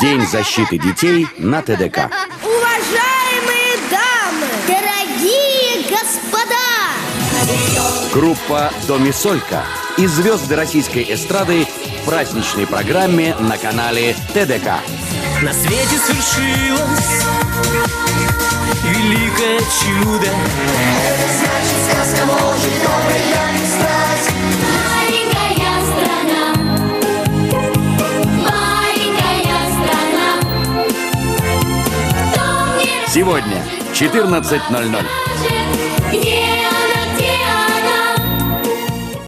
День защиты детей на ТДК. Уважаемые дамы! Дорогие господа! Группа «Домисолька» и звезды российской эстрады в праздничной программе на канале ТДК. На свете свершилось великое чудо. Сегодня в 14.00.